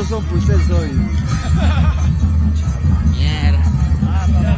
estos son, pues ustedes hoy. Mierda. Ah, para